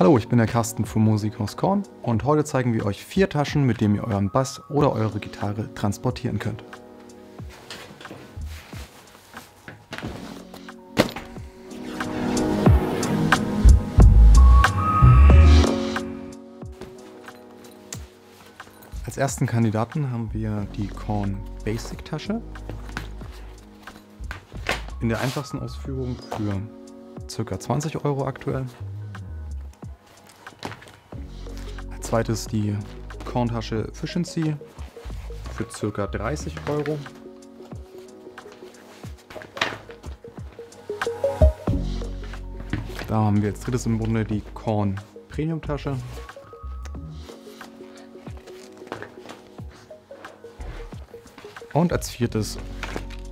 Hallo, ich bin der Carsten vom Musikhaus Korn und heute zeigen wir euch vier Taschen, mit denen ihr euren Bass oder eure Gitarre transportieren könnt. Als ersten Kandidaten haben wir die Korn Basic Tasche. In der einfachsten Ausführung für ca. 20 Euro aktuell. Zweites die Korntasche Efficiency für ca. 30 Euro. Da haben wir als drittes im Bunde die Korn Premium Tasche. Und als viertes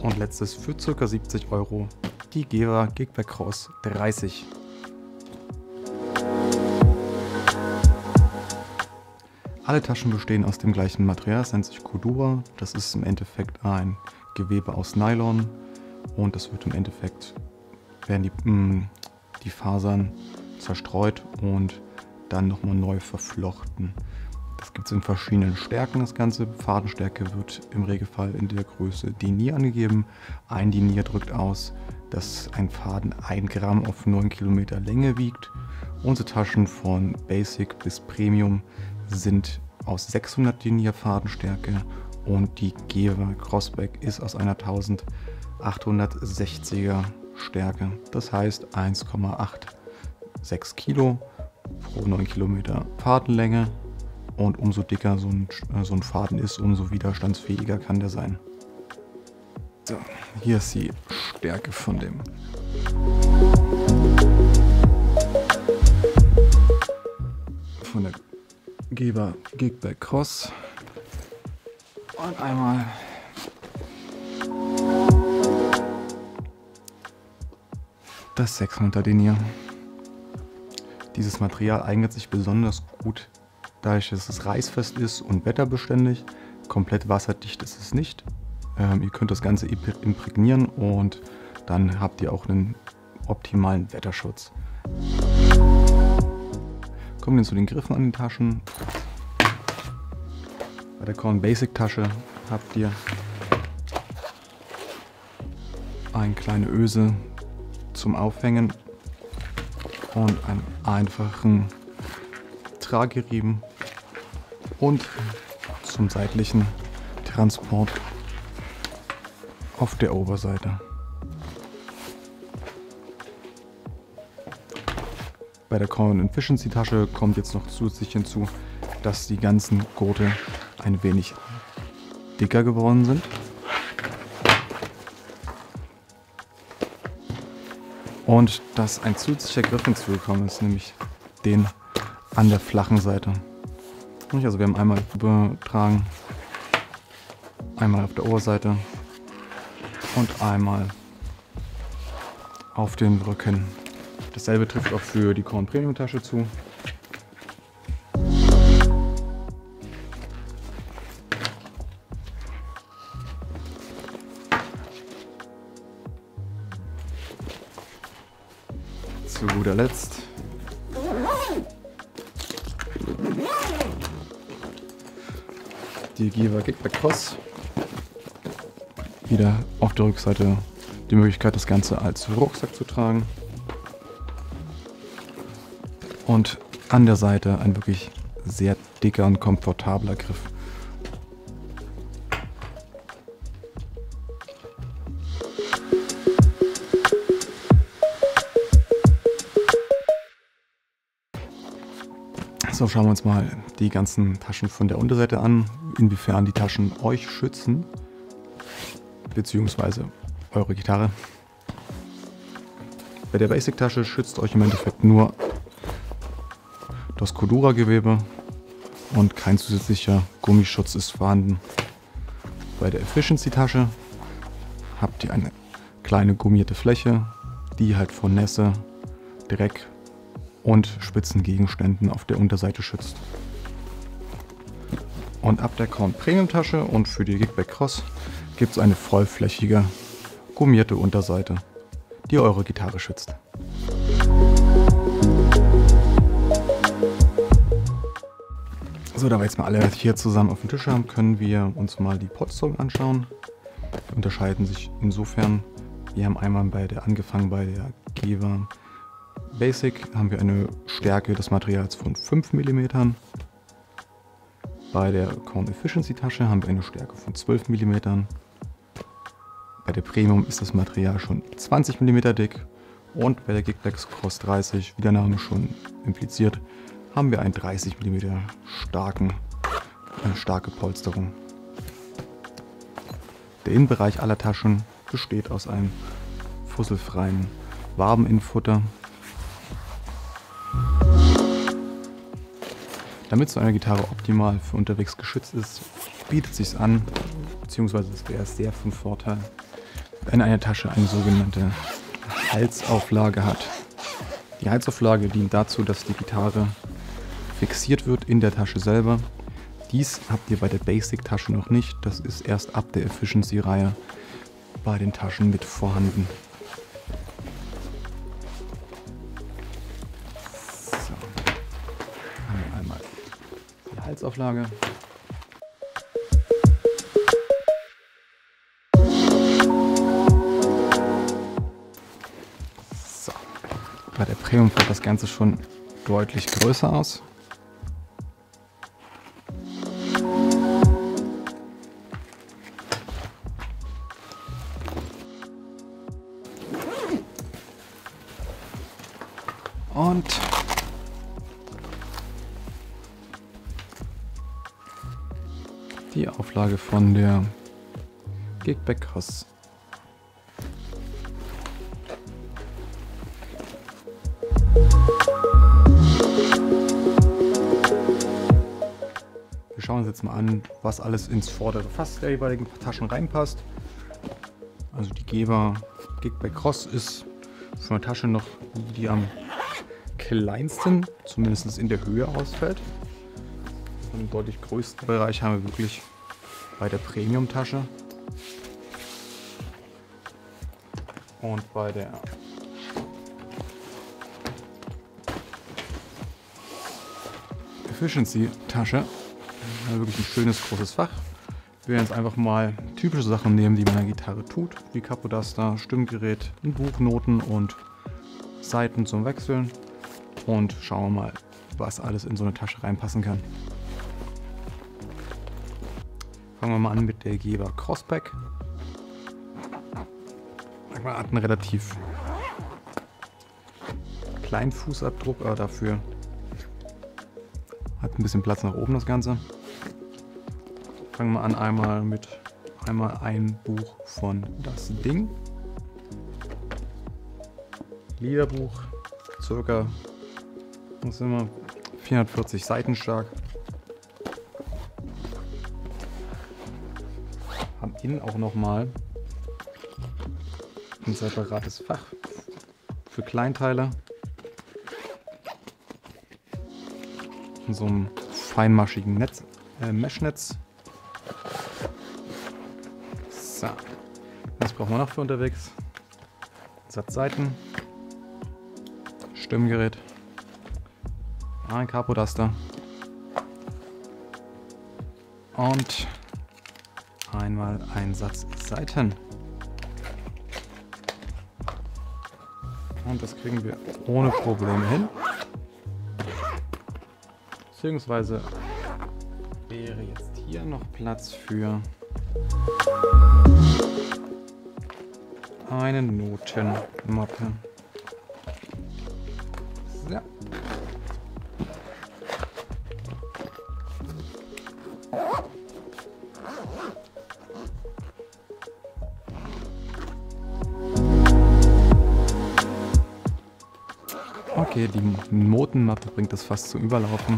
und letztes für ca. 70 Euro die Gera Gigback Cross 30. Alle Taschen bestehen aus dem gleichen Material, es nennt sich Kudura. Das ist im Endeffekt ein Gewebe aus Nylon und das wird im Endeffekt, werden die, mh, mm, die Fasern zerstreut und dann nochmal neu verflochten. Das gibt es in verschiedenen Stärken, das Ganze. Fadenstärke wird im Regelfall in der Größe Denier angegeben. Ein Denier drückt aus, dass ein Faden 1 Gramm auf 9 Kilometer Länge wiegt. Unsere Taschen von Basic bis Premium sind aus 600 Denier Fadenstärke und die Gera Crossback ist aus einer 1860er Stärke. Das heißt 1,86 Kilo pro 9 Kilometer Fadenlänge und umso dicker so ein, äh, so ein Faden ist, umso widerstandsfähiger kann der sein. So, hier ist die Stärke von dem von der Geber Gigback Cross und einmal das 600er Denier. Dieses Material eignet sich besonders gut, dass es reißfest ist und wetterbeständig. Komplett wasserdicht ist es nicht. Ähm, ihr könnt das Ganze imprägnieren und dann habt ihr auch einen optimalen Wetterschutz. Kommen wir zu den Griffen an den Taschen. Bei der Korn Basic Tasche habt ihr eine kleine Öse zum Aufhängen und einen einfachen Trageriemen und zum seitlichen Transport auf der Oberseite. Bei der Common Efficiency Tasche kommt jetzt noch zusätzlich hinzu, dass die ganzen Gurte ein wenig dicker geworden sind. Und dass ein zusätzlicher Griff hinzugekommen ist, nämlich den an der flachen Seite. Also wir haben einmal übertragen, einmal auf der Oberseite und einmal auf den Rücken. Dasselbe trifft auch für die Korn Premium Tasche zu. Zu guter Letzt die Giva Kickback Cross. Wieder auf der Rückseite die Möglichkeit, das Ganze als Rucksack zu tragen und an der Seite ein wirklich sehr dicker und komfortabler Griff. So, schauen wir uns mal die ganzen Taschen von der Unterseite an, inwiefern die Taschen euch schützen, beziehungsweise eure Gitarre. Bei der Basic-Tasche schützt euch im Endeffekt nur das Cordura-Gewebe und kein zusätzlicher Gummischutz ist vorhanden. Bei der Efficiency-Tasche habt ihr eine kleine gummierte Fläche, die halt vor Nässe, Dreck und spitzen Gegenständen auf der Unterseite schützt. Und ab der Korn Premium Tasche und für die Gigback Cross gibt es eine vollflächige gummierte Unterseite, die eure Gitarre schützt. So, da wir jetzt mal alle hier zusammen auf dem Tisch haben, können wir uns mal die Potzogen anschauen. Die unterscheiden sich insofern. Wir haben einmal bei der angefangen bei der Geva Basic haben wir eine Stärke des Materials von 5 mm. Bei der Corn Efficiency Tasche haben wir eine Stärke von 12 mm. Bei der Premium ist das Material schon 20 mm dick und bei der Geekplex Cross 30, wie der Name schon impliziert, haben wir einen 30 mm starken, eine starke Polsterung. Der Innenbereich aller Taschen besteht aus einem fusselfreien Warbeninnenfutter. Damit so eine Gitarre optimal für unterwegs geschützt ist, bietet es sich an, beziehungsweise es wäre sehr von Vorteil, wenn eine Tasche eine sogenannte Halsauflage hat. Die Halsauflage dient dazu, dass die Gitarre fixiert wird in der Tasche selber. Dies habt ihr bei der Basic-Tasche noch nicht. Das ist erst ab der Efficiency-Reihe bei den Taschen mit vorhanden. So. Einmal die Halsauflage. So. Bei der Premium fällt das Ganze schon deutlich größer aus. Von der Gigback Cross. Wir schauen uns jetzt mal an, was alles ins vordere Fass der jeweiligen Taschen reinpasst. Also die Geber Gigback Cross ist für eine Tasche noch die am kleinsten, zumindest in der Höhe ausfällt. Im deutlich größten Bereich haben wir wirklich bei der Premium-Tasche. Und bei der Efficiency-Tasche wirklich ein schönes großes Fach. Wir werden jetzt einfach mal typische Sachen nehmen, die man an der Gitarre tut, wie Capodaster, Stimmgerät, ein Buch, Noten und Seiten zum Wechseln und schauen wir mal, was alles in so eine Tasche reinpassen kann. Fangen wir mal an mit der Geber Crossback. Man hat einen relativ kleinen Fußabdruck, aber dafür hat ein bisschen Platz nach oben das Ganze. Fangen wir an einmal mit einmal ein Buch von Das Ding. Liederbuch, circa das sind wir 440 Seiten stark. Innen auch nochmal ein separates Fach für Kleinteile. In so einem feinmaschigen Netz, äh, Meshnetz. So. Was brauchen wir noch für unterwegs? Satz Seiten. Stimmgerät. Ein Capodaster. Und einmal ein Satz Seiten. Und das kriegen wir ohne Probleme hin. Beziehungsweise wäre jetzt hier noch Platz für eine Notenmappe. Notenmappe bringt das fast zum Überlaufen.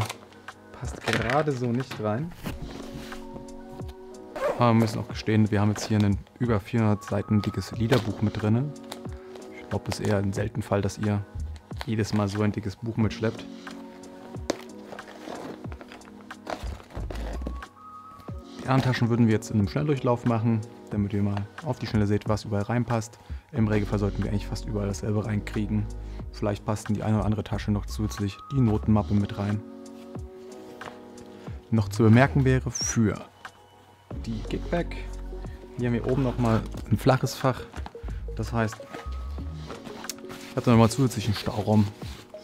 Passt gerade so nicht rein. Aber wir müssen auch gestehen, wir haben jetzt hier ein über 400 Seiten dickes Liederbuch mit drin. Ich glaube, es ist eher ein selten Fall, dass ihr jedes Mal so ein dickes Buch mitschleppt. Die anderen Taschen würden wir jetzt in einem Schnelldurchlauf machen, damit ihr mal auf die Schnelle seht, was überall reinpasst. Im Regelfall sollten wir eigentlich fast überall dasselbe reinkriegen. Vielleicht passt in die eine oder andere Tasche noch zusätzlich die Notenmappe mit rein. noch zu bemerken wäre für die Gigback, hier haben wir oben nochmal ein flaches Fach. Das heißt, ich habe nochmal zusätzlichen Stauraum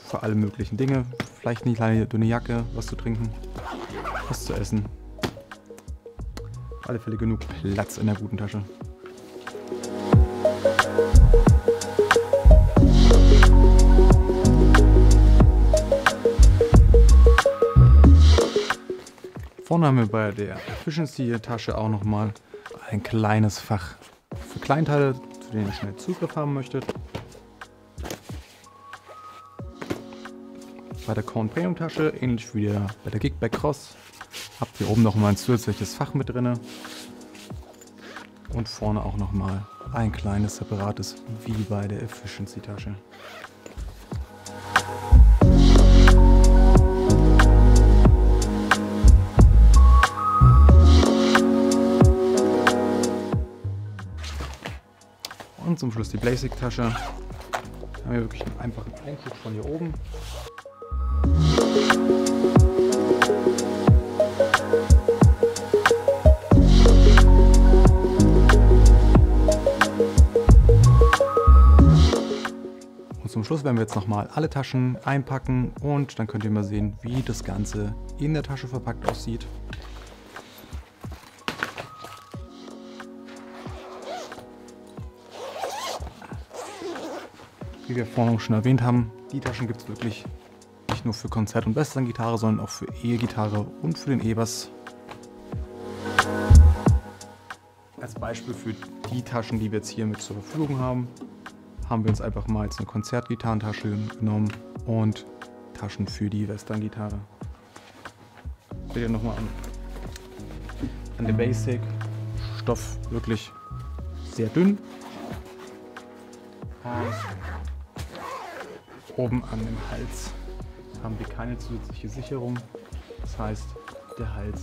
für alle möglichen Dinge. Vielleicht eine kleine dünne Jacke, was zu trinken, was zu essen. Auf alle Fälle genug Platz in der guten Tasche. Vorne haben wir bei der Efficiency-Tasche auch nochmal ein kleines Fach für Kleinteile, zu denen ihr schnell Zugriff haben möchtet. Bei der Korn Premium Tasche, ähnlich wie bei der Gigback Cross, habt ihr oben nochmal ein zusätzliches Fach mit drin. Und vorne auch nochmal ein kleines separates, wie bei der Efficiency Tasche. Und zum Schluss die Basic-Tasche. Haben wir wirklich einen einfachen Einzug von hier oben. Und zum Schluss werden wir jetzt nochmal alle Taschen einpacken und dann könnt ihr mal sehen, wie das Ganze in der Tasche verpackt aussieht. Wie wir vorhin schon erwähnt haben, die Taschen gibt es wirklich nicht nur für Konzert- und Western-Gitarre, sondern auch für E-Gitarre und für den E-Bass. Als Beispiel für die Taschen, die wir jetzt hier mit zur Verfügung haben, haben wir uns einfach mal jetzt eine Konzertgitarrentasche genommen und Taschen für die Western-Gitarre. Seht ihr nochmal an, an dem Basic. Stoff wirklich sehr dünn. Oben an dem Hals haben wir keine zusätzliche Sicherung. Das heißt, der Hals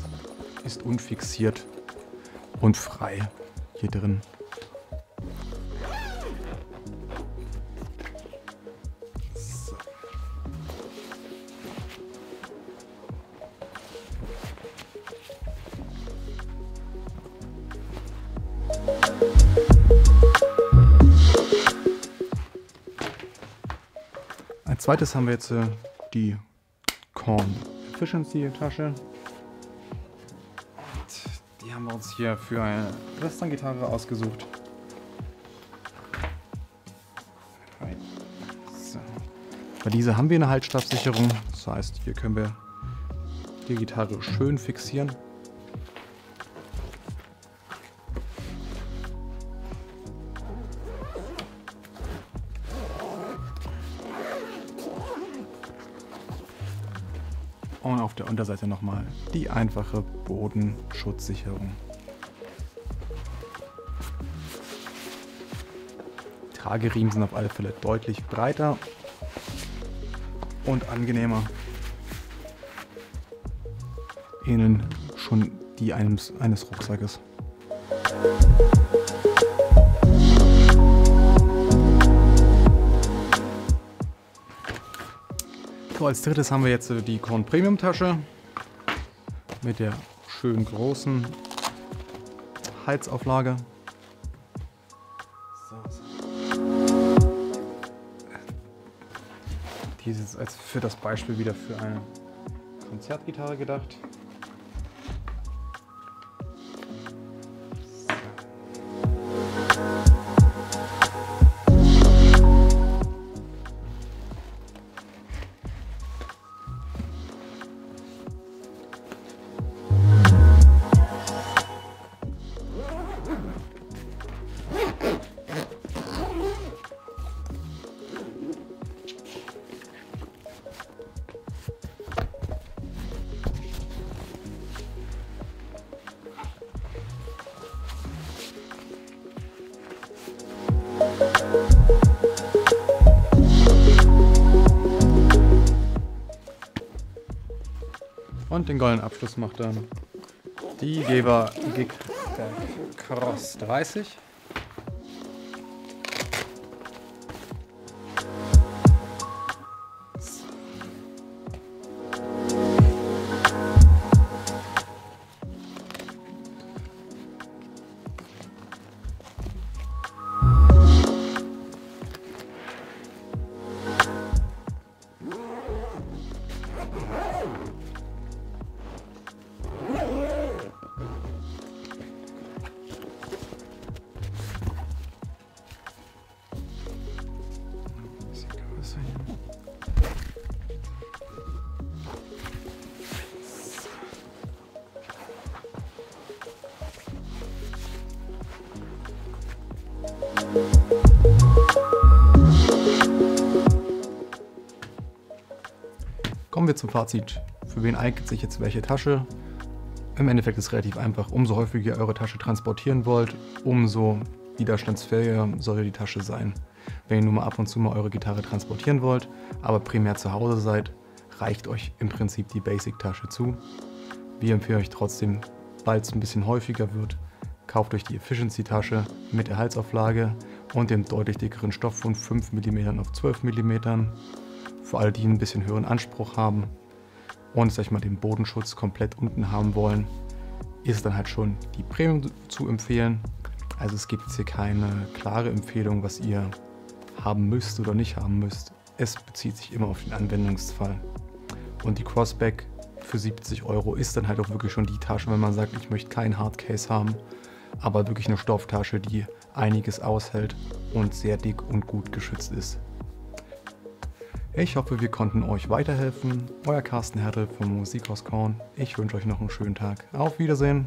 ist unfixiert und frei hier drin. Zweites haben wir jetzt äh, die Korn Efficiency Tasche. Und die haben wir uns hier für eine Western-Gitarre ausgesucht. So. Bei dieser haben wir eine Halsstabsicherung. Das heißt, hier können wir die Gitarre schön fixieren. Auf der Unterseite nochmal die einfache Bodenschutzsicherung. Trageriemen sind auf alle Fälle deutlich breiter und angenehmer. Ähneln schon die eines, eines Rucksackes. Als drittes haben wir jetzt äh, die Korn Premium Tasche mit der schön großen so. Die ist als für das Beispiel wieder für eine Konzertgitarre gedacht. Und den goldenen Abschluss macht dann die Geber Gig Cross 30. Kommen wir zum Fazit. Für wen eignet sich jetzt welche Tasche? Im Endeffekt ist es relativ einfach. Umso häufiger ihr eure Tasche transportieren wollt, umso widerstandsfähiger soll die Tasche sein. Wenn ihr nur mal ab und zu mal eure Gitarre transportieren wollt, aber primär zu Hause seid, reicht euch im Prinzip die Basic-Tasche zu. Wir empfehlen euch trotzdem, weil es ein bisschen häufiger wird, kauft euch die Efficiency-Tasche mit der Halsauflage und dem deutlich dickeren Stoff von 5 mm auf 12 mm für alle, die einen bisschen höheren Anspruch haben und sag ich mal den Bodenschutz komplett unten haben wollen, ist dann halt schon die Premium zu empfehlen. Also es gibt hier keine klare Empfehlung, was ihr haben müsst oder nicht haben müsst. Es bezieht sich immer auf den Anwendungsfall. Und die Crossback für 70 Euro ist dann halt auch wirklich schon die Tasche, wenn man sagt, ich möchte keinen Hardcase haben, aber wirklich eine Stofftasche, die einiges aushält und sehr dick und gut geschützt ist. Ich hoffe, wir konnten euch weiterhelfen. Euer Carsten Hertel vom Musikhaus Korn. Ich wünsche euch noch einen schönen Tag. Auf Wiedersehen.